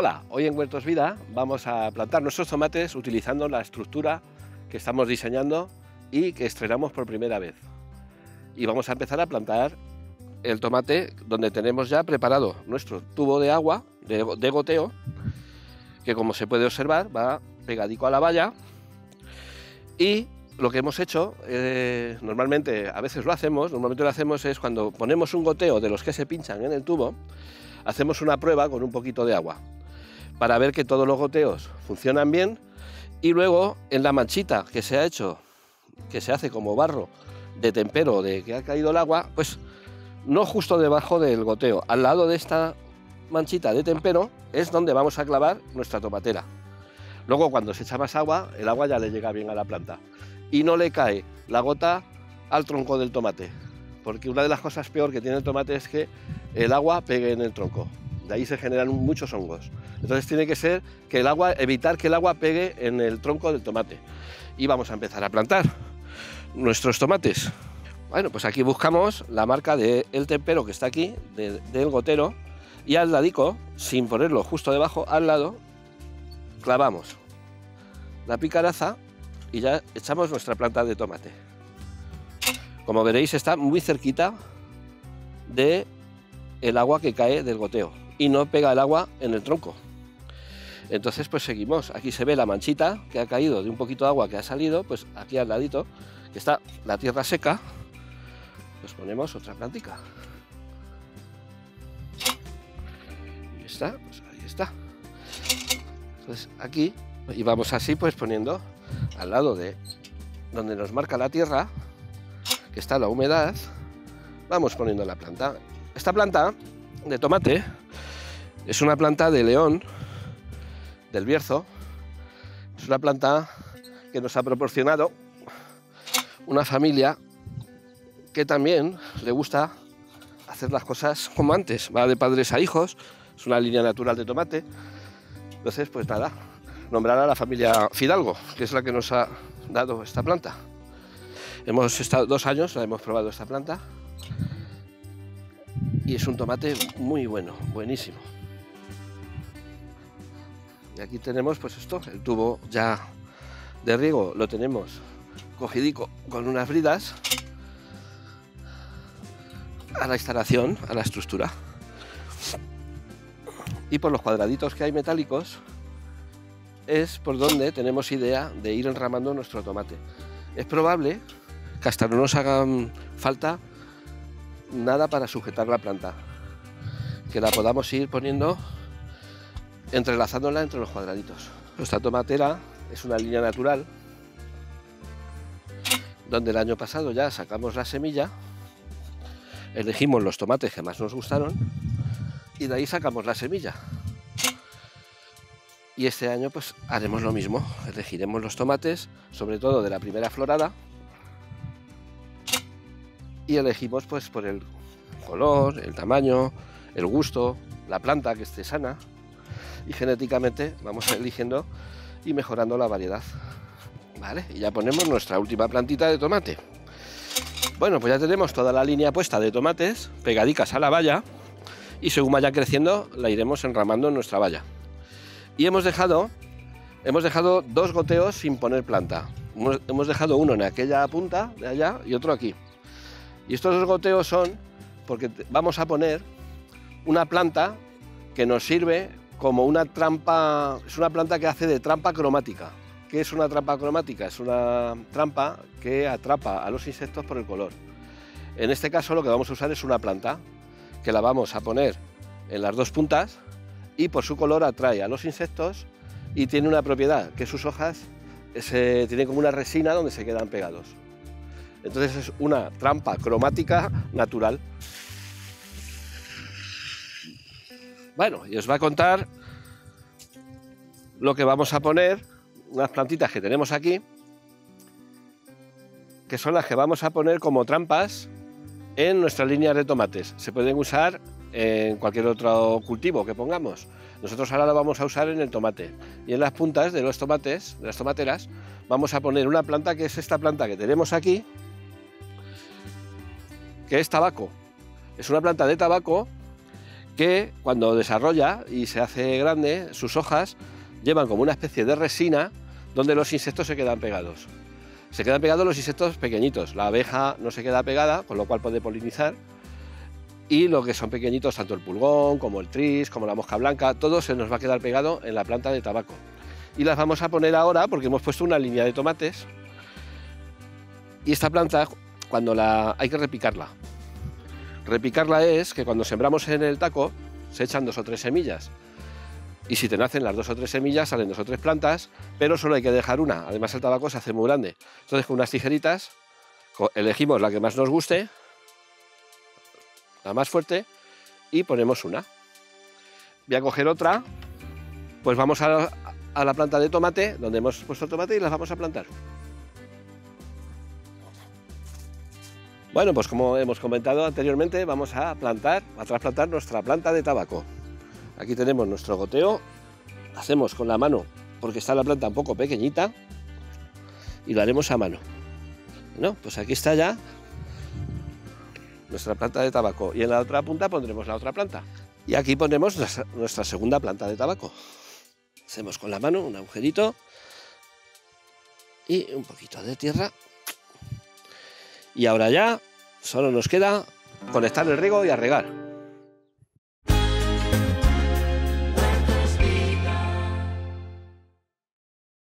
Hola, hoy en Huertos Vida vamos a plantar nuestros tomates utilizando la estructura que estamos diseñando y que estrenamos por primera vez. Y vamos a empezar a plantar el tomate donde tenemos ya preparado nuestro tubo de agua de, goteo, que como se puede observar va pegadico a la valla. Y lo que hemos hecho, eh, normalmente, a veces lo hacemos, normalmente lo hacemos es cuando ponemos un goteo de los que se pinchan en el tubo, hacemos una prueba con un poquito de agua para ver que todos los goteos funcionan bien y luego en la manchita que se ha hecho, que se hace como barro de tempero de que ha caído el agua, pues no justo debajo del goteo, al lado de esta manchita de tempero es donde vamos a clavar nuestra tomatera. Luego cuando se echa más agua, el agua ya le llega bien a la planta y no le cae la gota al tronco del tomate, porque una de las cosas peor que tiene el tomate es que el agua pegue en el tronco. De ahí se generan muchos hongos. Entonces tiene que ser que el agua, evitar que el agua pegue en el tronco del tomate. Y vamos a empezar a plantar nuestros tomates. Bueno, pues aquí buscamos la marca del tempero que está aquí, del gotero, y al ladico, sin ponerlo justo debajo, al lado, clavamos la picaraza y ya echamos nuestra planta de tomate. Como veréis está muy cerquita de el agua que cae del goteo y no pega el agua en el tronco. Entonces pues seguimos, aquí se ve la manchita que ha caído de un poquito de agua que ha salido, pues aquí al ladito, que está la tierra seca, pues ponemos otra plantica. Y está, pues ahí está. Pues aquí, y vamos así pues poniendo al lado de donde nos marca la tierra, que está la humedad, vamos poniendo la planta. Esta planta de tomate es una planta de león, del Bierzo. Es una planta que nos ha proporcionado una familia que también le gusta hacer las cosas como antes. Va de padres a hijos, es una línea natural de tomate. Entonces, pues nada, nombrar a la familia Fidalgo, que es la que nos ha dado esta planta. Hemos estado dos años, la hemos probado esta planta y es un tomate muy bueno, buenísimo. Y aquí tenemos pues esto, el tubo ya de riego lo tenemos cogidico con unas bridas a la instalación, a la estructura. Y por los cuadraditos que hay metálicos es por donde tenemos idea de ir enramando nuestro tomate. Es probable que hasta no nos hagan falta nada para sujetar la planta, que la podamos ir poniendo entrelazándola entre los cuadraditos. Nuestra tomatera es una línea natural donde el año pasado ya sacamos la semilla, elegimos los tomates que más nos gustaron y de ahí sacamos la semilla. Y este año pues haremos lo mismo, elegiremos los tomates, sobre todo de la primera florada, y elegimos pues por el color, el tamaño, el gusto, la planta que esté sana, y genéticamente vamos eligiendo y mejorando la variedad. ¿Vale? Y ya ponemos nuestra última plantita de tomate. Bueno, pues ya tenemos toda la línea puesta de tomates pegadicas a la valla y según vaya creciendo la iremos enramando en nuestra valla. Y hemos dejado, hemos dejado dos goteos sin poner planta. Hemos dejado uno en aquella punta de allá y otro aquí. Y estos dos goteos son porque vamos a poner una planta que nos sirve como una trampa, es una planta que hace de trampa cromática. ¿Qué es una trampa cromática? Es una trampa que atrapa a los insectos por el color. En este caso lo que vamos a usar es una planta que la vamos a poner en las dos puntas y por su color atrae a los insectos y tiene una propiedad, que sus hojas se, tienen como una resina donde se quedan pegados. Entonces es una trampa cromática natural. Bueno, y os va a contar lo que vamos a poner, unas plantitas que tenemos aquí, que son las que vamos a poner como trampas en nuestras líneas de tomates. Se pueden usar en cualquier otro cultivo que pongamos. Nosotros ahora lo vamos a usar en el tomate. Y en las puntas de los tomates, de las tomateras, vamos a poner una planta que es esta planta que tenemos aquí, que es tabaco. Es una planta de tabaco que cuando desarrolla y se hace grande, sus hojas llevan como una especie de resina donde los insectos se quedan pegados. Se quedan pegados los insectos pequeñitos. La abeja no se queda pegada, con lo cual puede polinizar. Y lo que son pequeñitos, tanto el pulgón como el tris, como la mosca blanca, todo se nos va a quedar pegado en la planta de tabaco. Y las vamos a poner ahora porque hemos puesto una línea de tomates. Y esta planta, cuando la hay que repicarla. Repicarla es que cuando sembramos en el taco se echan dos o tres semillas. Y si te nacen las dos o tres semillas, salen dos o tres plantas, pero solo hay que dejar una. Además, el tabaco se hace muy grande. Entonces, con unas tijeritas, elegimos la que más nos guste, la más fuerte, y ponemos una. Voy a coger otra, pues vamos a la, planta de tomate, donde hemos puesto tomate, y las vamos a plantar. Bueno, pues como hemos comentado anteriormente, vamos a plantar, a trasplantar nuestra planta de tabaco. Aquí tenemos nuestro goteo, hacemos con la mano, porque está la planta un poco pequeñita, y lo haremos a mano. Bueno, pues aquí está ya nuestra planta de tabaco, y en la otra punta pondremos la otra planta. Y aquí ponemos nuestra segunda planta de tabaco. Hacemos con la mano un agujerito y un poquito de tierra y ahora ya solo nos queda conectar el riego y a regar.